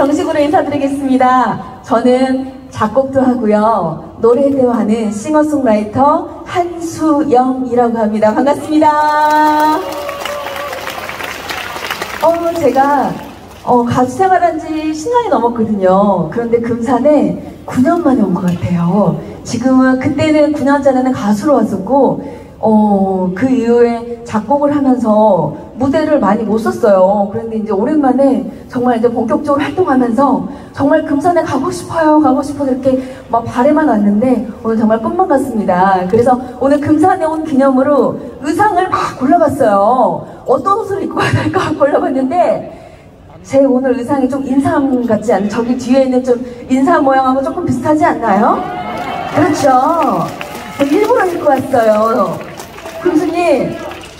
정식으로 인사드리겠습니다. 저는 작곡도 하고요. 노래도 하는 싱어송라이터 한수영이라고 합니다. 반갑습니다. 어, 제가 어, 가수 생활한 지 10년이 넘었거든요. 그런데 금산에 9년 만에 온 것 같아요. 지금은 그때는 9년 전에는 가수로 왔었고 어, 그 이후에 작곡을 하면서 무대를 많이 못 썼어요. 그런데 이제 오랜만에 정말 이제 본격적으로 활동하면서 정말 금산에 가고 싶어요. 가고 싶어서 이렇게 막 바래만 왔는데 오늘 정말 꿈만 같습니다. 그래서 오늘 금산에 온 기념으로 의상을 막 골라봤어요. 어떤 옷을 입고 가야 될까 골라봤는데 제 오늘 의상이 좀 인삼 같지 않나요? 저기 뒤에 있는 좀 인삼 모양하고 조금 비슷하지 않나요? 그렇죠. 저 일부러 입고 왔어요. 교수님,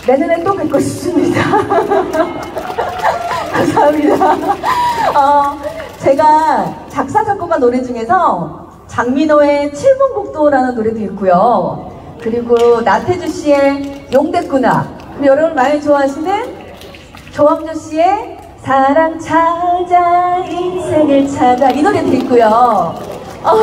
내년에 또 뵙고 싶습니다. 감사합니다. 어, 제가 작사, 작곡가 노래 중에서 장민호의 칠문복도라는 노래도 있고요. 그리고 나태주 씨의. 그리고 여러분 많이 좋아하시는 조항조 씨의 사랑 찾아 인생을 찾아 이 노래도 있고요. 어,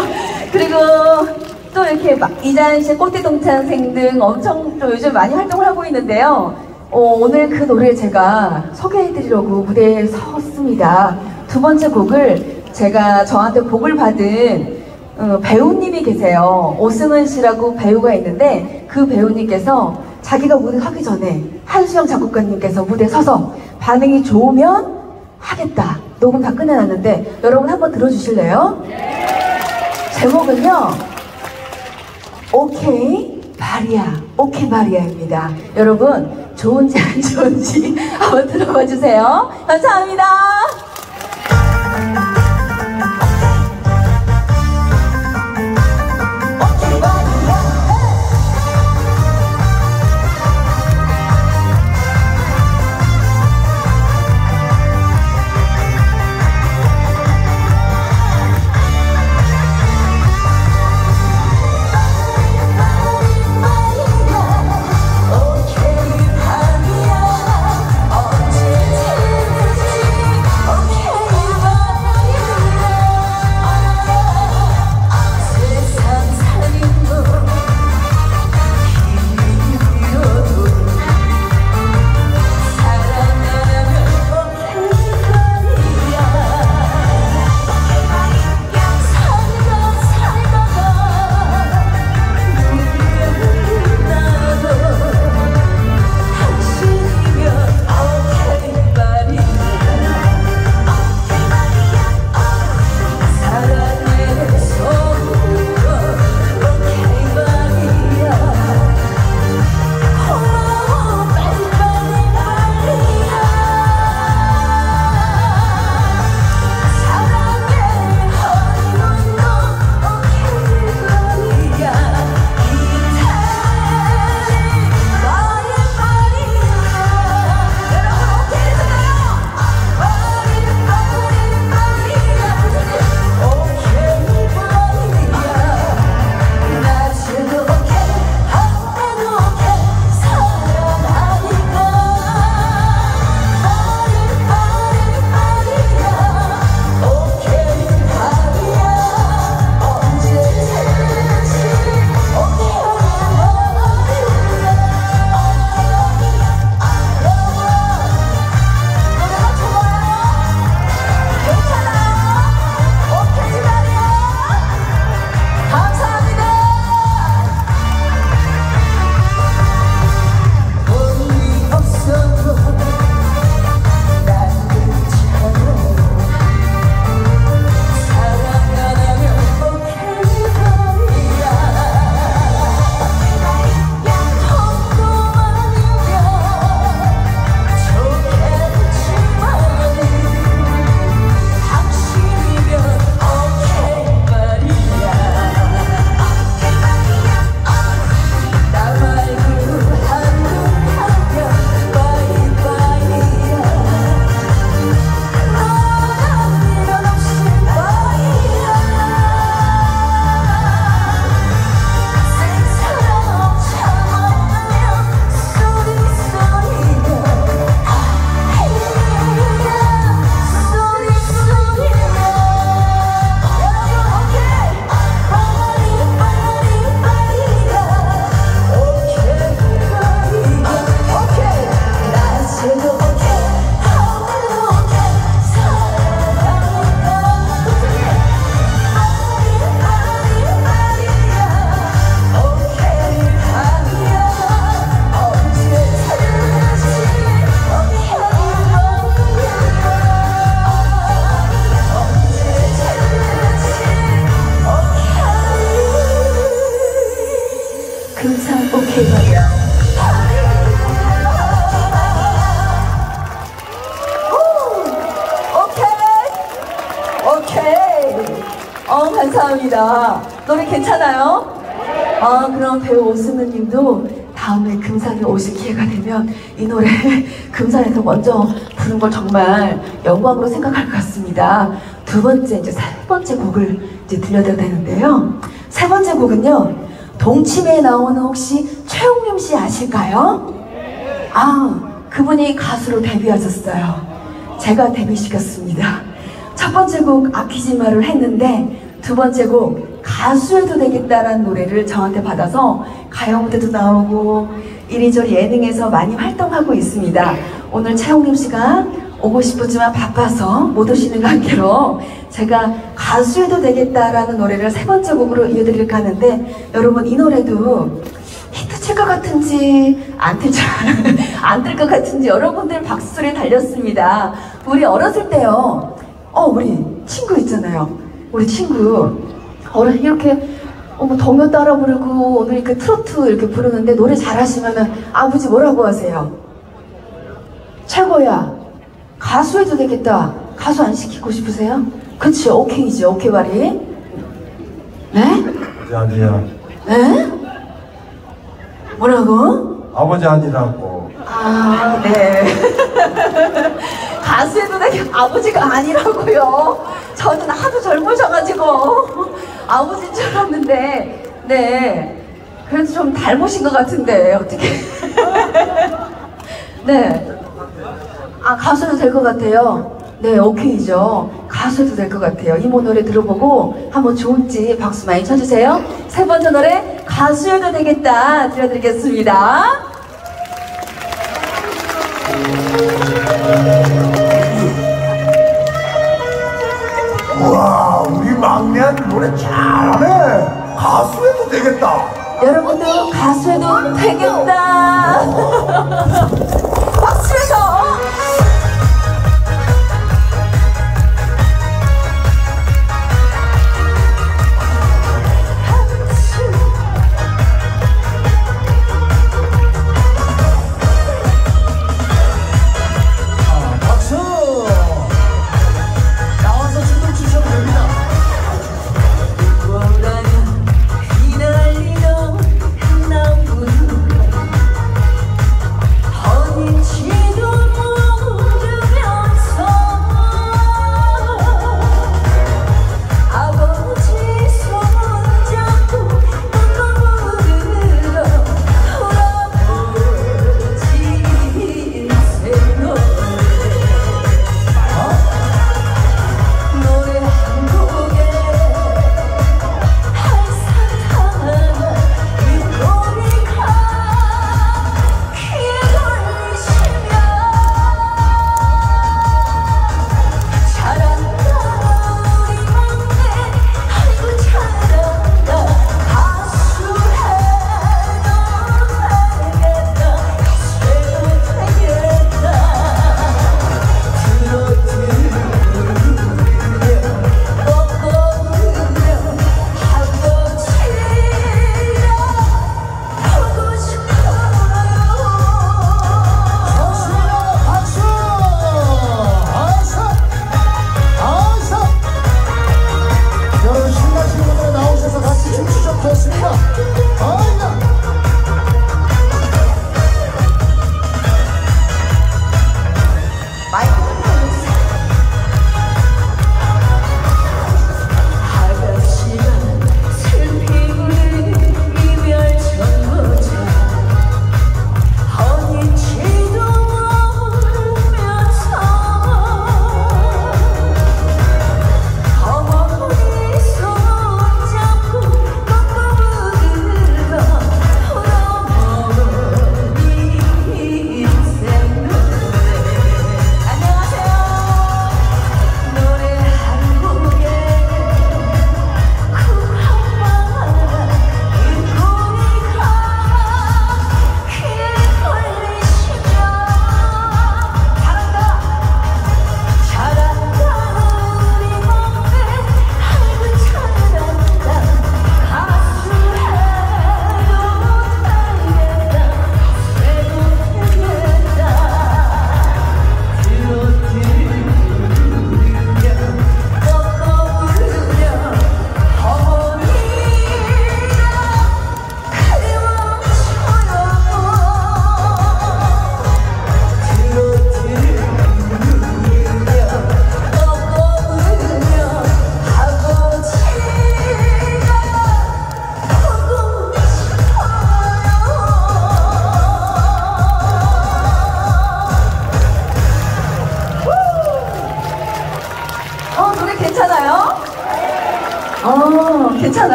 그리고 또 이렇게 막 이자연 씨, 꽃대 동창생 등 엄청 또 요즘 많이 활동을 하고 있는데요. 어, 오늘 그 노래 제가 소개해드리려고 무대에 섰습니다. 두 번째 곡을 제가 저한테 곡을 받은 어, 배우님이 계세요. 오승은 씨라고 배우가 있는데 그 배우님께서 자기가 무대 하기 전에 한수영 작곡가님께서 무대에 서서 반응이 좋으면 하겠다. 녹음 다 끝내놨는데 여러분 한번 들어주실래요? 제목은요. 오케이 바리아 오케이 바리아입니다. 여러분 좋은지 안 좋은지 한번 들어봐 주세요. 감사합니다. 노래 괜찮아요? 아, 그럼 배우 오승은 님도 다음에 금산에 오실 기회가 되면 이 노래 금산에서 먼저 부른 걸 정말 영광으로 생각할 것 같습니다. 두 번째, 이제 세 번째 곡을 이제 들려드려야 되는데요. 세 번째 곡은요. 동치미에 나오는 혹시 최홍림 씨 아실까요? 아, 그분이 가수로 데뷔하셨어요. 제가 데뷔시켰습니다. 첫 번째 곡 아끼지 마를 했는데 두 번째 곡 가수해도 되겠다라는 노래를 저한테 받아서 가요 무대도 나오고 이리저리 예능에서 많이 활동하고 있습니다. 오늘 최홍림 씨가 오고 싶었지만 바빠서 못 오시는 관계로 제가 가수해도 되겠다라는 노래를 세 번째 곡으로 이어드릴까 하는데 여러분 이 노래도 히트 칠 것 같은지 안뜰안뜰 것 같은지 여러분들 박수를 달렸습니다. 우리 어렸을 때요. 어 우리 친구 있잖아요. 우리 친구 어른 이렇게 어머 동요 따라 부르고 오늘 이렇게 트로트 이렇게 부르는데 노래 잘하시면은 아버지 뭐라고 하세요? 최고야. 가수 해도 되겠다. 가수 안 시키고 싶으세요? 그치 오케이죠 오케이 말이. 네? 아버지 아니야. 네? 뭐라고? 아버지 아니라고. 아, 네. 가수해도 되게 아버지가 아니라고요. 저는 하도 젊으셔가지고 아버지인 줄 알았는데, 네. 그래도 좀 닮으신 것 같은데, 어떻게. 네. 아, 가수도 될 것 같아요. 네, 오케이죠. 가수도 될 것 같아요. 이모 노래 들어보고 한번 좋은지 박수 많이 쳐주세요. 세 번째 노래, 가수여도 되겠다. 들려드리겠습니다. 막내한 노래 잘하네. 가수 해도 되겠다. 여러분도 가수해도 되겠다.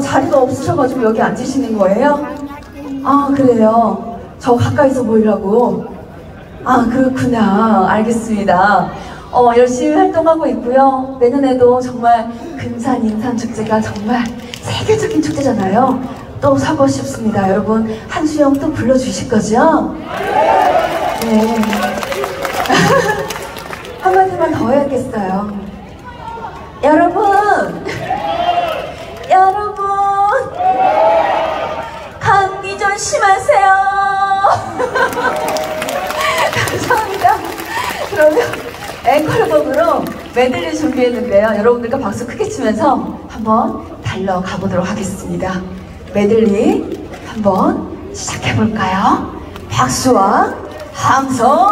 어, 자리가 없으셔가지고 여기 앉으시는 거예요? 아, 그래요. 저 가까이서 보이려고. 아, 그렇구나. 알겠습니다. 어, 열심히 활동하고 있고요. 내년에도 정말 금산 인산 축제가 정말 세계적인 축제잖아요. 또 사고 싶습니다. 여러분, 한수영 또 불러주실 거죠? 네. 한마디만 더 해야겠어요. 여러분! 조심하세요! 감사합니다. 그러면 앵콜곡으로 메들리 준비했는데요. 여러분들과 박수 크게 치면서 한번 달려가 보도록 하겠습니다. 메들리 한번 시작해 볼까요? 박수와 함성!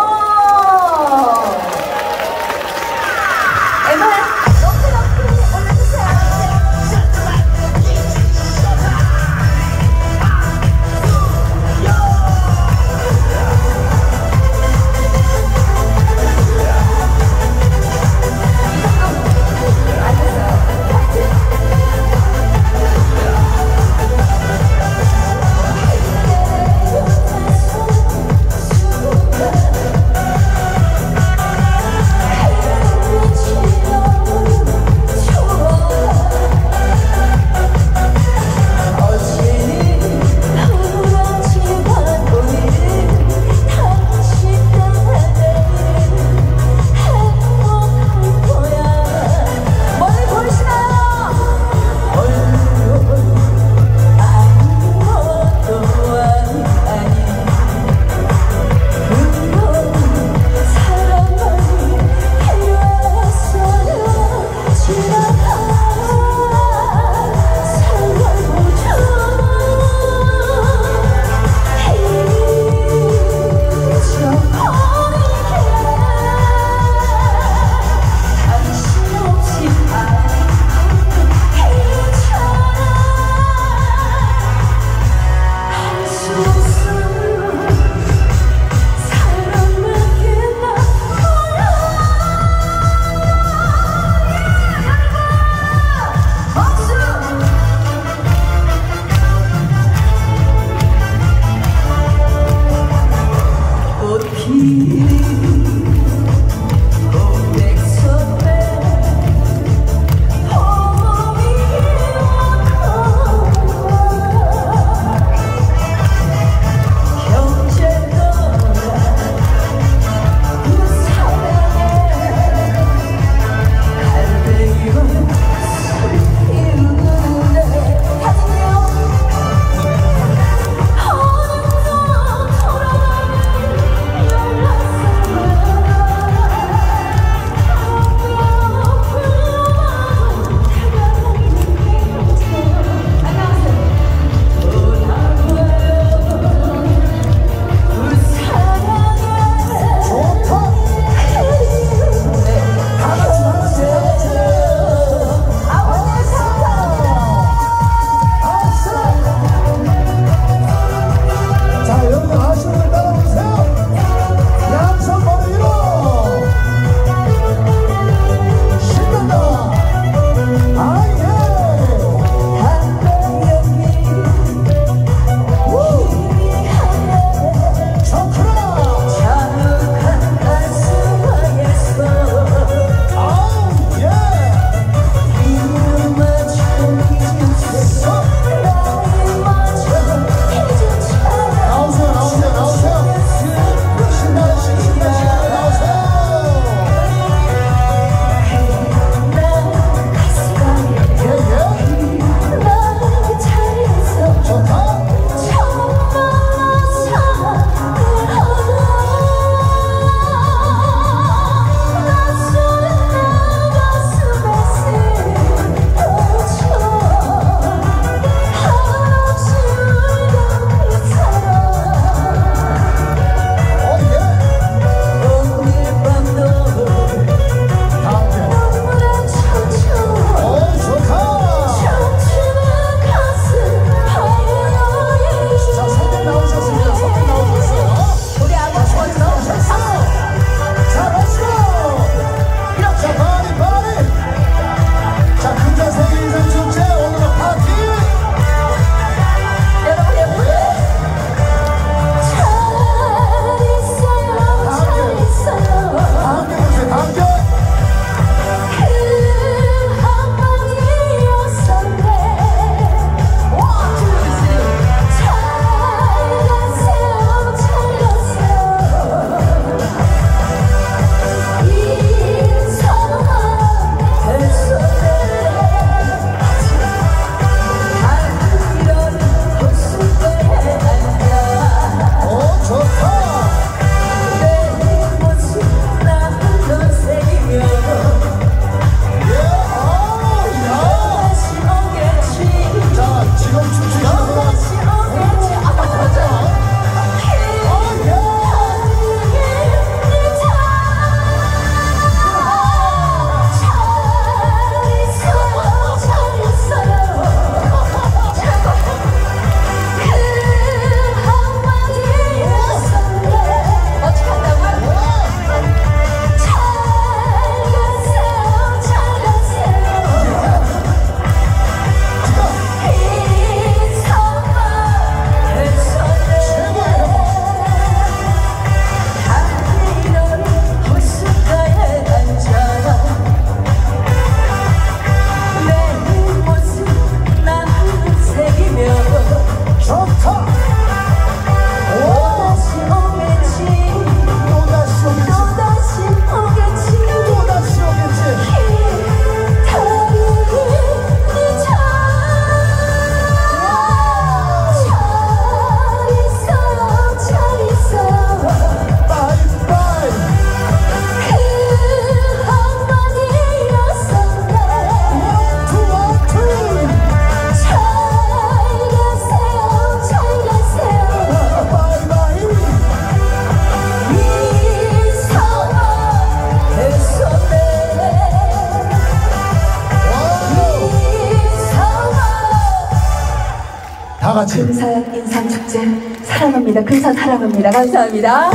같이. 근산 인삼 축제 사랑합니다. 근산 사랑합니다. 감사합니다.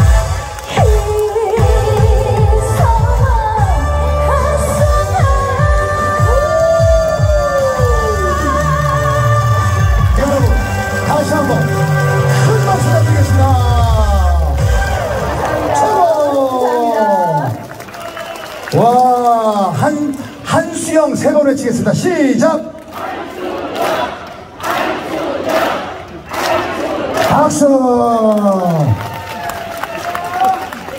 여러분, 다시 한번 큰 박수 부탁드리겠습니다. 최고! 와, 한, 한수영 세 번 외치겠습니다. 시작! 박수!